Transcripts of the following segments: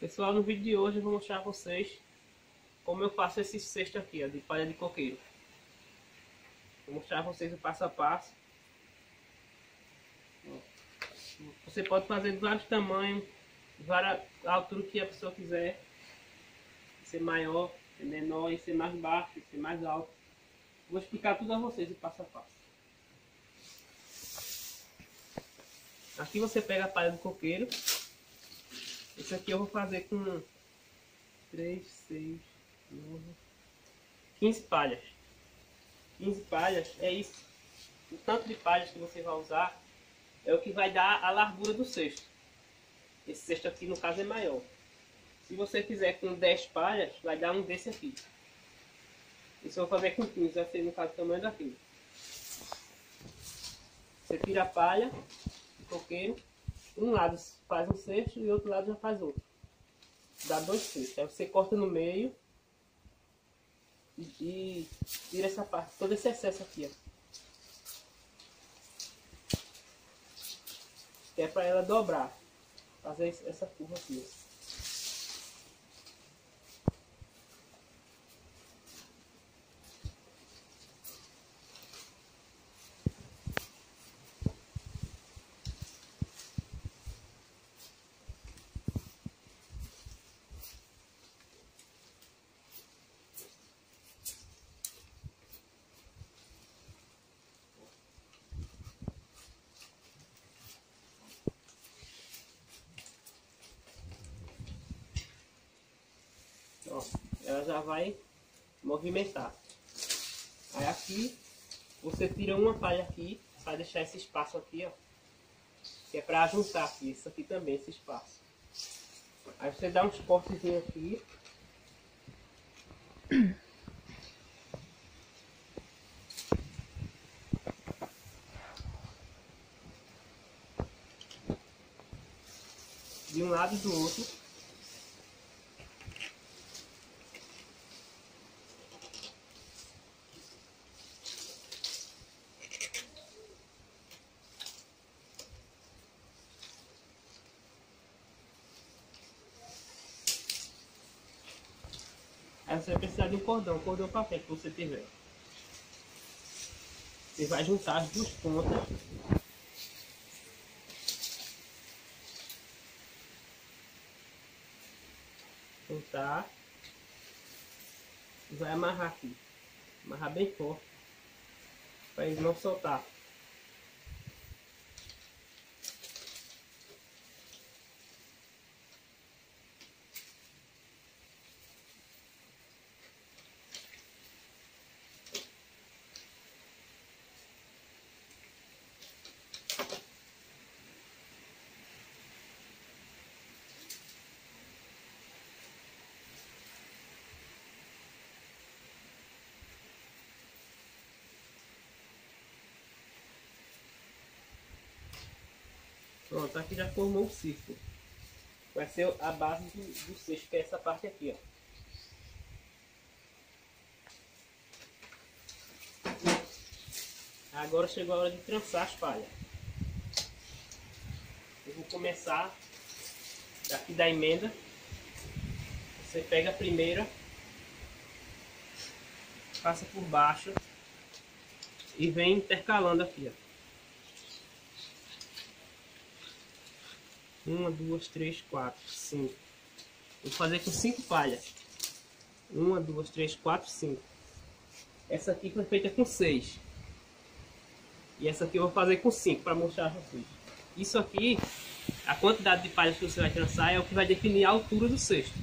Pessoal, no vídeo de hoje eu vou mostrar a vocês como eu faço esse cesto aqui, ó, de palha de coqueiro. Vou mostrar a vocês o passo a passo. Você pode fazer de vários tamanhos, várias alturas que a pessoa quiser. Ser maior, ser menor, ser mais baixo, ser mais alto. Vou explicar tudo a vocês o passo a passo. Aqui você pega a palha do coqueiro esse aqui eu vou fazer com 3, 6, 9, 15 palhas. 15 palhas é isso. O tanto de palhas que você vai usar é o que vai dar a largura do cesto. Esse cesto aqui no caso é maior. Se você fizer com 10 palhas, vai dar um desse aqui. Isso eu vou fazer com 15, vai ser no caso o tamanho daqui. Você tira a palha, o coqueiro, um lado faz um cesto e o outro lado já faz outro. Dá dois cestos. Aí você corta no meio e, e tira essa parte, todo esse excesso aqui, ó. Que é para ela dobrar. Fazer essa curva aqui, ó. Ó, ela já vai movimentar. Aí aqui, você tira uma palha aqui, para deixar esse espaço aqui, ó. Que é para juntar aqui, isso aqui também, esse espaço. Aí você dá uns cortezinhos aqui. De um lado e do outro. Aí você vai precisar de um cordão, um cordão papel que você tiver. Você vai juntar as duas pontas. Juntar. E vai amarrar aqui. Amarrar bem forte. Para ele não soltar. Pronto, aqui já formou um círculo. Vai ser a base do, do cesto, que é essa parte aqui, ó. Agora chegou a hora de trançar as palhas. Eu vou começar daqui da emenda. Você pega a primeira, passa por baixo e vem intercalando aqui, ó. Uma, duas, três, quatro, cinco. Vou fazer com cinco palhas. Uma, duas, três, quatro, cinco. Essa aqui foi feita com seis. E essa aqui eu vou fazer com cinco para mostrar a vocês. Isso aqui, a quantidade de palhas que você vai trançar é o que vai definir a altura do cesto.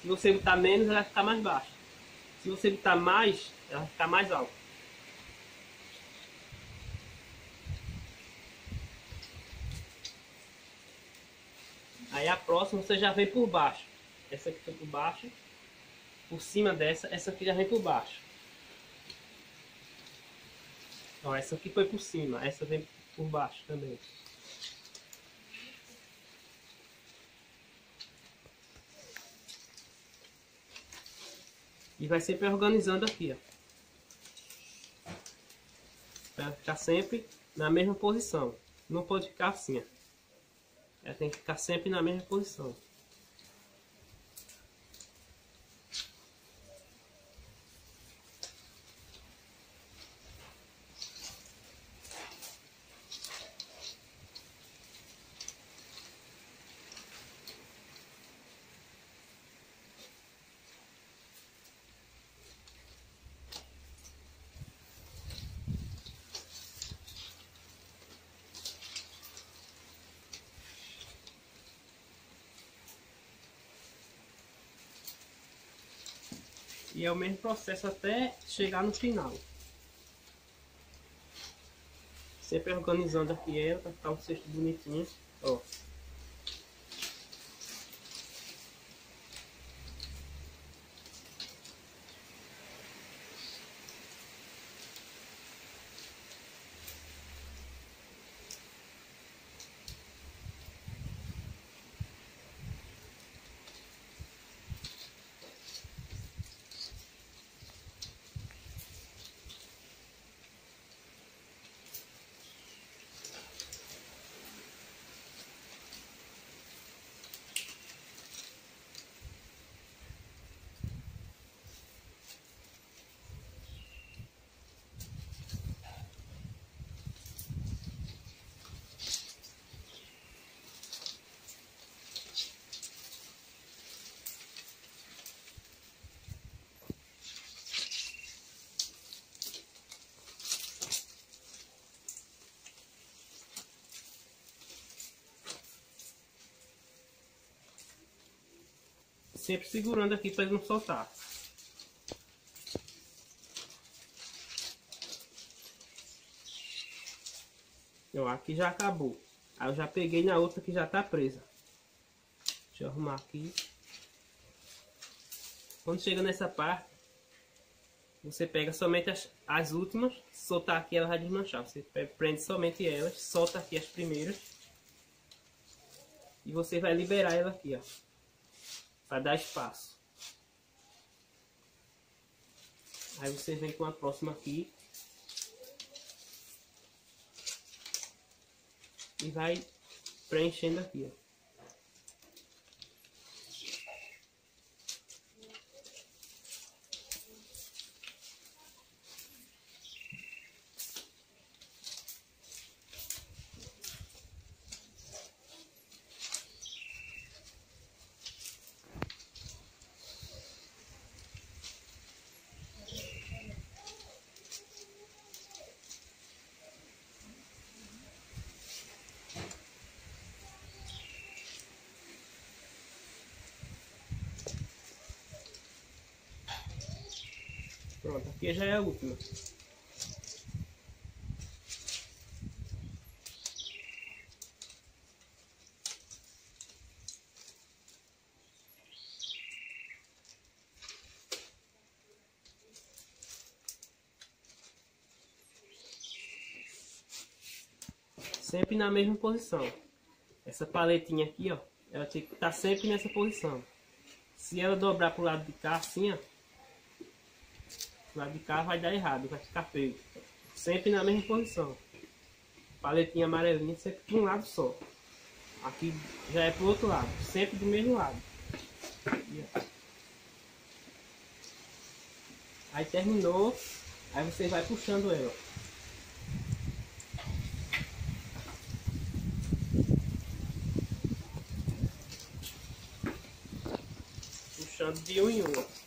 Se você botar menos, ela vai ficar mais baixa. Se você botar mais, ela vai ficar mais alta. Aí a próxima você já vem por baixo. Essa aqui foi por baixo. Por cima dessa, essa aqui já vem por baixo. Ó, essa aqui foi por cima, essa vem por baixo também. E vai sempre organizando aqui, ó. Pra ficar sempre na mesma posição. Não pode ficar assim, ó. Ela tem que ficar sempre na mesma posição. E é o mesmo processo até chegar no final. Sempre organizando aqui ela para ficar um cesto bonitinho. Ó. Sempre segurando aqui para ele não soltar. Ó, aqui já acabou. Aí eu já peguei na outra que já tá presa. Deixa eu arrumar aqui. Quando chega nessa parte, você pega somente as, as últimas, soltar aqui ela vai desmanchar. Você prende somente elas, solta aqui as primeiras. E você vai liberar ela aqui, ó para dar espaço. Aí você vem com a próxima aqui. E vai preenchendo aqui, ó. Aqui já é última. Sempre na mesma posição. Essa paletinha aqui, ó, ela tem que estar tá sempre nessa posição. Se ela dobrar para o lado de cá, assim, ó, lado de cá vai dar errado, vai ficar feio. Sempre na mesma posição. Paletinha amarelinha sempre de um lado só. Aqui já é pro outro lado, sempre do mesmo lado. Aí terminou, aí você vai puxando ela. Puxando de um em um.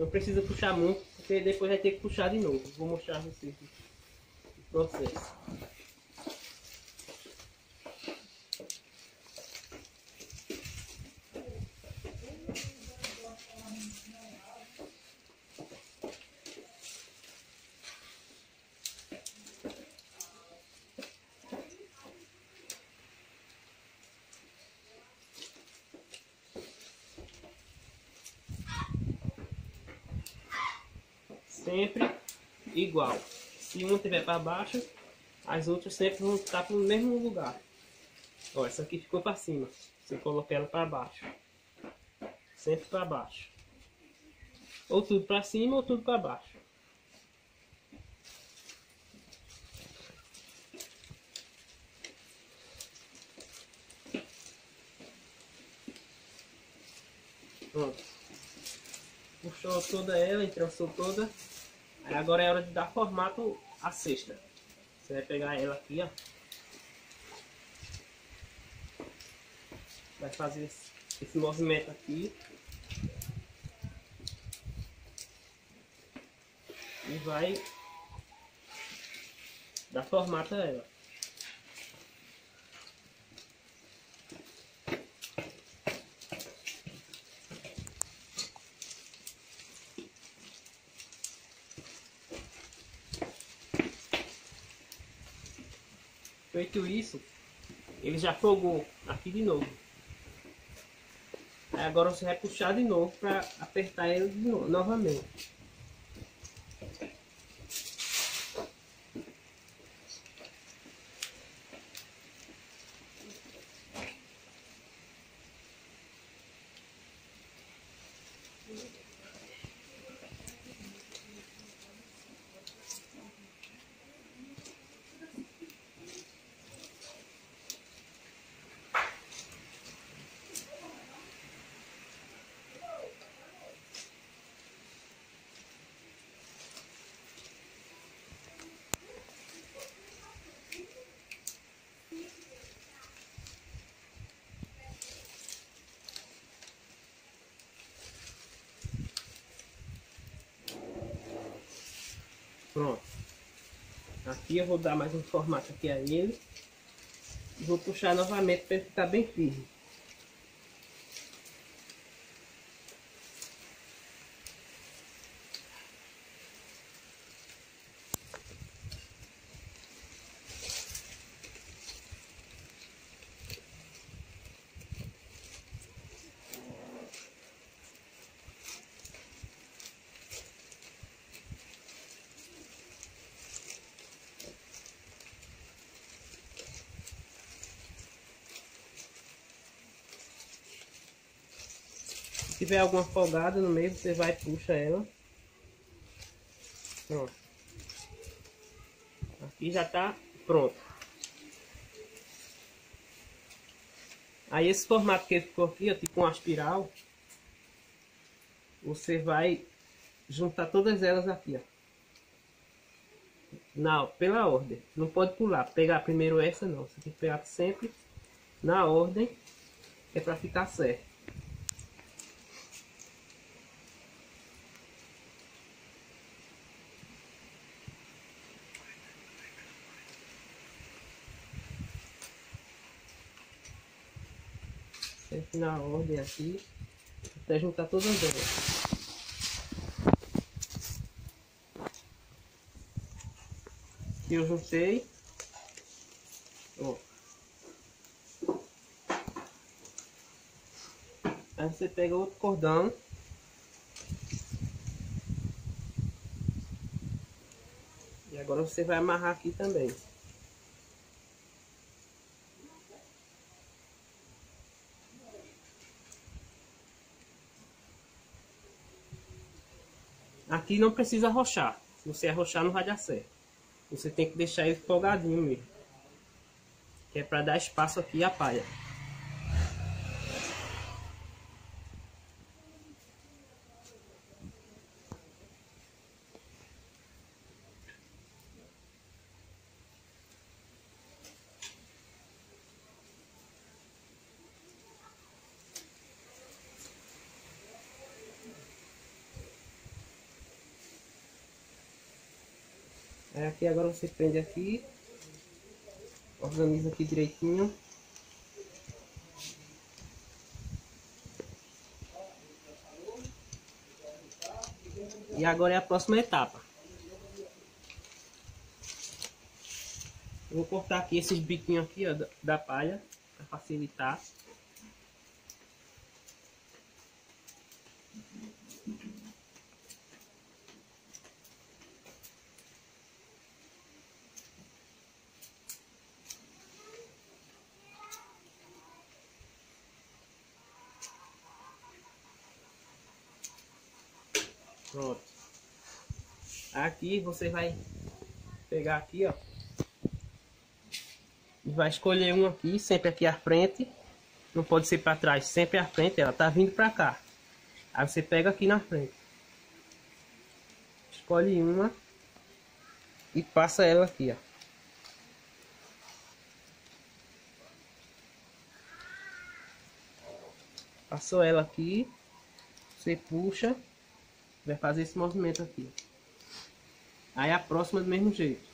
Não precisa puxar muito, porque depois vai ter que puxar de novo. Vou mostrar a vocês o processo. sempre igual. Estiver para baixo, as outras sempre vão estar para o mesmo lugar. Ó, essa aqui ficou para cima. Você coloca ela para baixo. Sempre para baixo. Ou tudo para cima ou tudo para baixo. Pronto. Puxou toda ela, entraçou toda. Aí agora é hora de dar formato à cesta. Você vai pegar ela aqui, ó. Vai fazer esse movimento aqui. E vai dar formato a ela. Feito isso, ele já fogou aqui de novo. Aí agora você vai puxar de novo para apertar ele novo, novamente. Pronto. Aqui eu vou dar mais um formato aqui a ele. E vou puxar novamente para ele ficar bem firme. Tiver alguma folgada no meio, você vai e puxa ela. Pronto. Aqui já tá pronto. Aí esse formato que ficou aqui, ó, tipo uma espiral, você vai juntar todas elas aqui, ó. Na, pela ordem. Não pode pular. Pegar primeiro essa não. Você tem que pegar sempre na ordem. É para ficar certo. Na ordem aqui, até juntar todas elas. Aqui eu juntei. Ó. Aí você pega outro cordão. E agora você vai amarrar aqui também. Aqui não precisa arrochar. Se você arrochar não vai dar certo. Você tem que deixar ele folgadinho mesmo. Que é para dar espaço aqui à palha. Aí aqui agora você prende aqui. Organiza aqui direitinho. E agora é a próxima etapa. Eu vou cortar aqui esses biquinhos aqui ó, da palha para facilitar. Pronto. Aqui você vai pegar aqui, ó. E vai escolher um aqui, sempre aqui à frente. Não pode ser para trás, sempre à frente. Ela tá vindo para cá. Aí você pega aqui na frente. Escolhe uma. E passa ela aqui, ó. Passou ela aqui. Você puxa. Vai fazer esse movimento aqui. Aí a próxima é do mesmo jeito.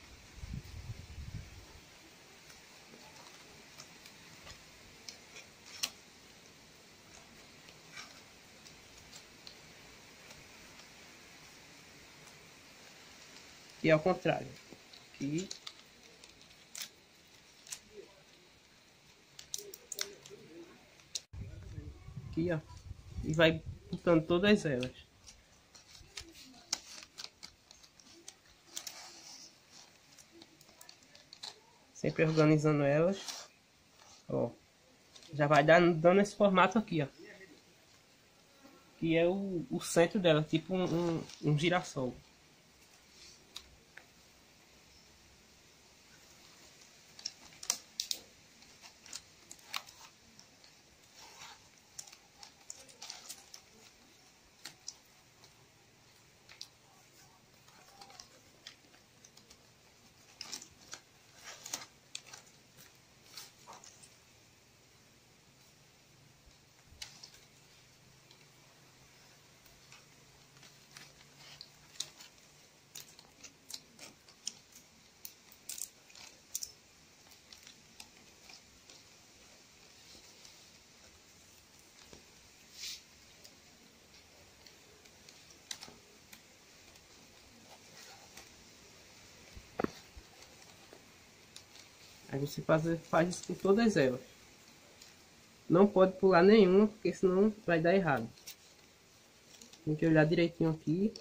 E ao contrário. Aqui. Aqui, ó. E vai botando todas elas. Sempre organizando elas. Ó. Já vai dando, dando esse formato aqui, ó. Que é o, o centro dela, tipo um, um, um girassol. Aí você faz, faz isso com todas elas. Não pode pular nenhuma, porque senão vai dar errado. Tem que olhar direitinho aqui.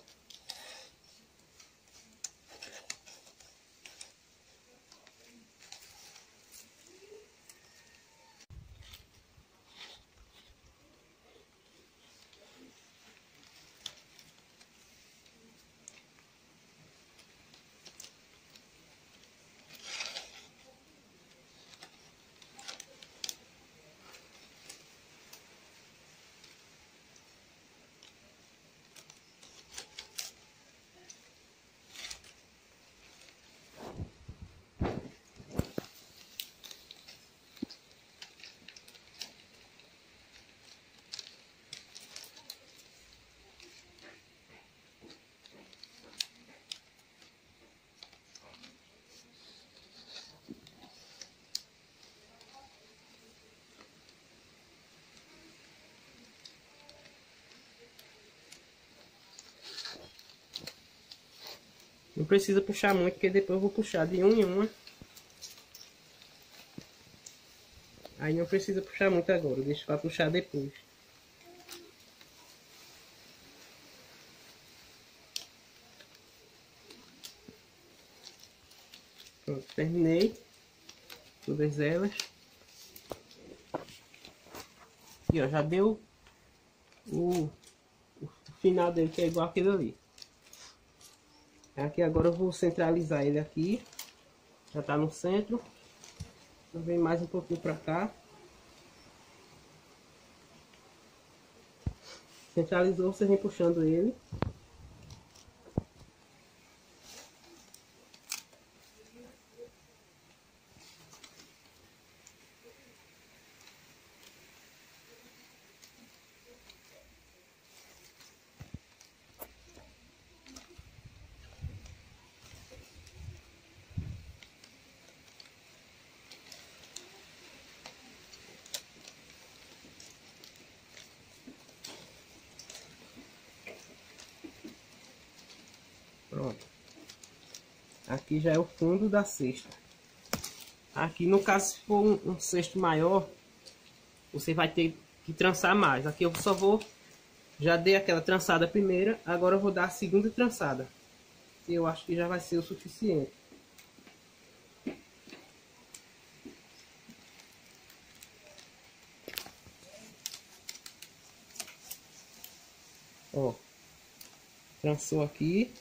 Não precisa puxar muito, porque depois eu vou puxar de um em uma. Aí não precisa puxar muito agora, deixa para puxar depois. Pronto, terminei todas elas. E ó, já deu o, o final dele que é igual aquele ali. Aqui agora eu vou centralizar ele aqui. Já tá no centro. Então vem mais um pouquinho para cá. Centralizou, você vem puxando ele. Pronto. Aqui já é o fundo da cesta. Aqui no caso, se for um, um cesto maior, você vai ter que trançar mais. Aqui eu só vou... Já dei aquela trançada primeira, agora eu vou dar a segunda trançada. Eu acho que já vai ser o suficiente. Ó. Trançou aqui.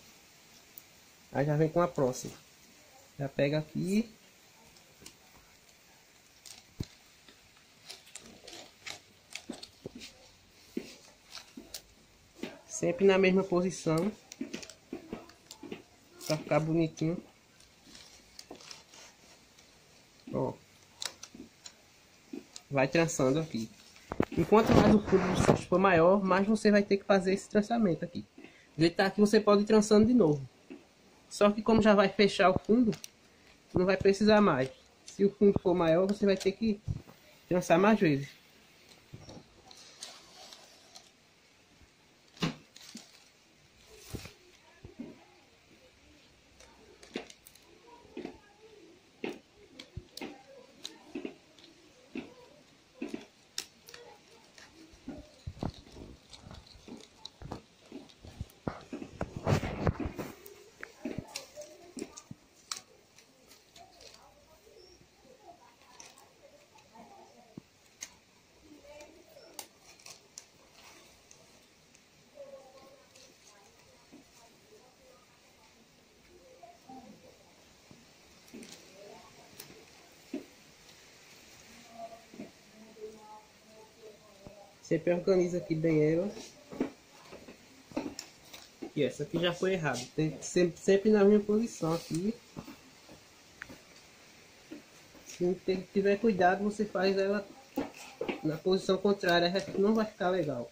Aí já vem com a próxima. Já pega aqui. Sempre na mesma posição. Pra ficar bonitinho. Ó. Vai trançando aqui. Enquanto mais o cesto for maior, mais você vai ter que fazer esse trançamento aqui. Que tá aqui, você pode ir trançando de novo. Só que como já vai fechar o fundo, não vai precisar mais. Se o fundo for maior, você vai ter que trançar mais vezes. Sempre organiza aqui bem ela. E essa aqui já foi errado. Tem sempre, sempre na mesma posição aqui. Se tiver cuidado, você faz ela na posição contrária, não vai ficar legal.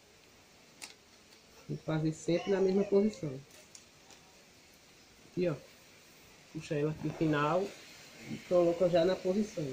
Tem que fazer sempre na mesma posição. Aqui, ó. Puxa ela aqui final e coloca já na posição.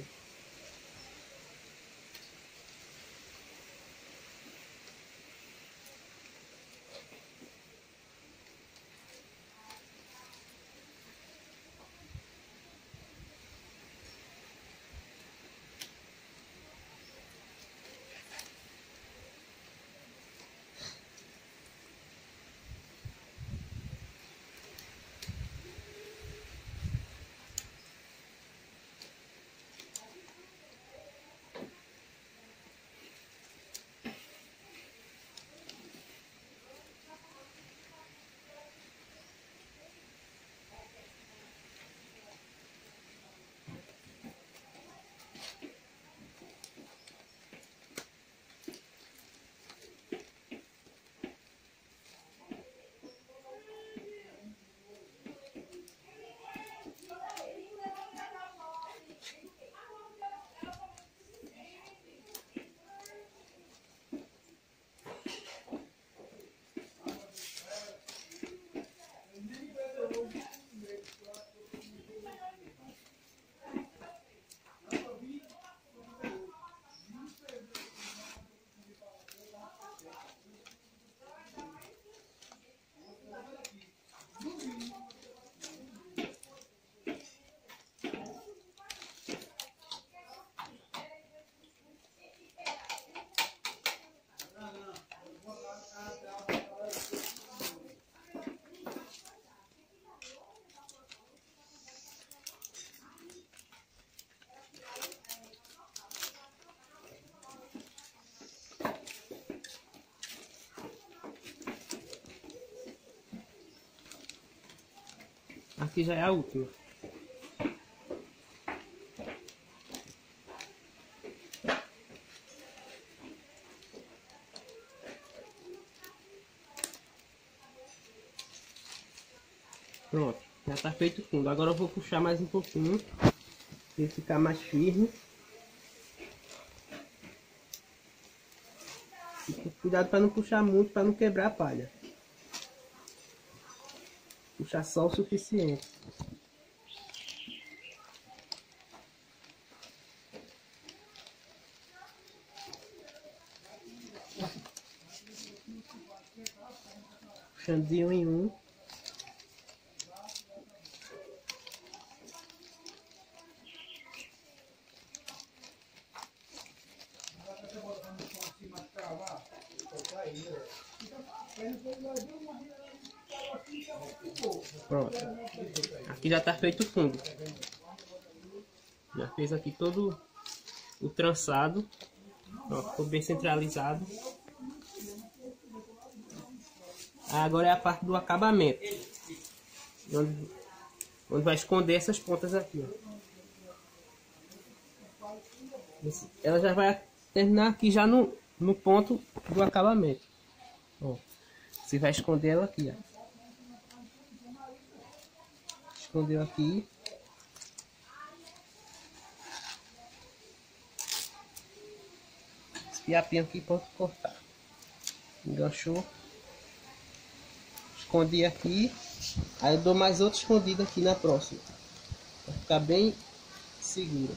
Aqui já é a última. Pronto, já tá feito o fundo. Agora eu vou puxar mais um pouquinho. Ele ficar mais firme. Cuidado para não puxar muito, para não quebrar a palha. Puxar só o suficiente. Puxando de um em um. Pronto. Aqui já está feito o fundo. Já fez aqui todo o trançado. Ficou bem centralizado. Agora é a parte do acabamento. Onde, onde vai esconder essas pontas aqui. Ó. Ela já vai terminar aqui já no, no ponto do acabamento. Ó, você vai esconder ela aqui, ó. Escondeu aqui. Esse fiapinho aqui pode cortar. Enganchou. Escondi aqui. Aí eu dou mais outro escondido aqui na próxima. Pra ficar bem seguro.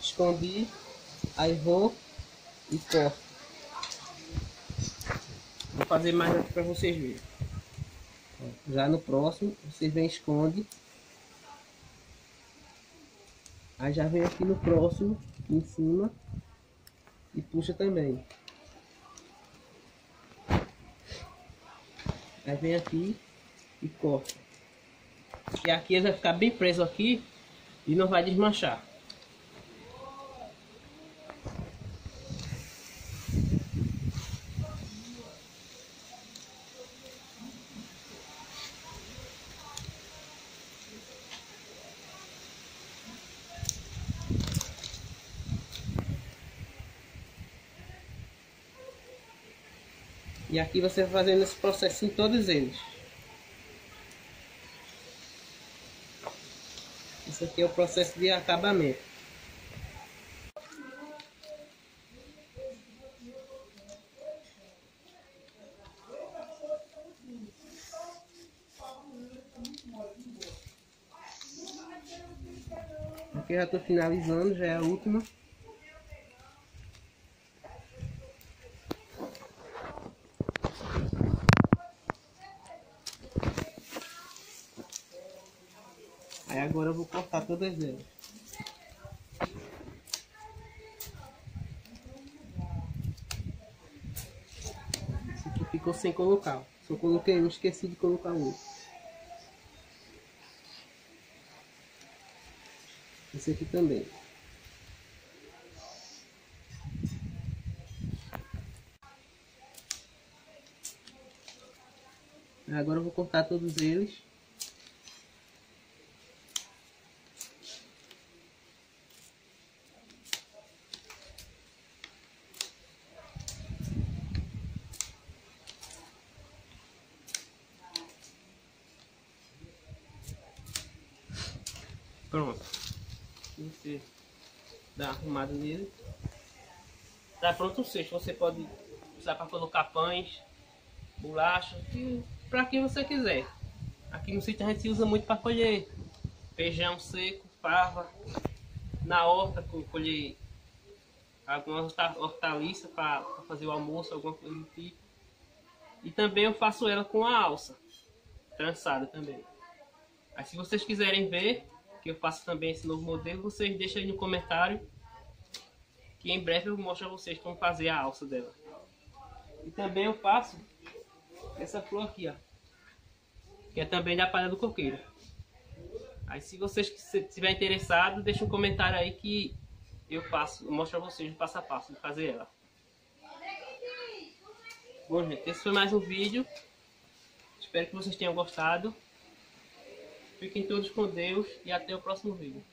Escondi. Aí vou e corto. Vou fazer mais aqui para vocês verem. Já no próximo, você vem esconde. Aí já vem aqui no próximo, aqui em cima. E puxa também. Aí vem aqui e corta. E aqui ele vai ficar bem preso aqui e não vai desmanchar. E aqui você vai fazendo esse processo em todos eles. Isso aqui é o processo de acabamento. Aqui já estou finalizando, já é a última. Aí agora eu vou cortar todas elas. Esse aqui ficou sem colocar. Só coloquei um, esqueci de colocar um. Esse aqui também. Agora eu vou cortar todos eles. Pronto você Tá pronto o cesto. Você pode usar para colocar pães, bolacha, para quem você quiser. Aqui no sítio a gente usa muito para colher feijão seco, fava, na horta colher algumas hortaliças para fazer o almoço, alguma coisa do tipo. E também eu faço ela com a alça, trançada também. Aí se vocês quiserem ver, que eu faço também esse novo modelo, vocês deixam aí no comentário que em breve eu mostro a vocês como fazer a alça dela. E também eu faço essa flor aqui, ó, que é também da palha do coqueiro. Aí se vocês estiverem interessados, deixa um comentário aí que eu faço, mostro a vocês o passo a passo de fazer ela. Bom gente, esse foi mais um vídeo. Espero que vocês tenham gostado. Fiquem todos com Deus e até o próximo vídeo.